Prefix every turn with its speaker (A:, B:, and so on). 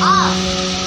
A: Ah!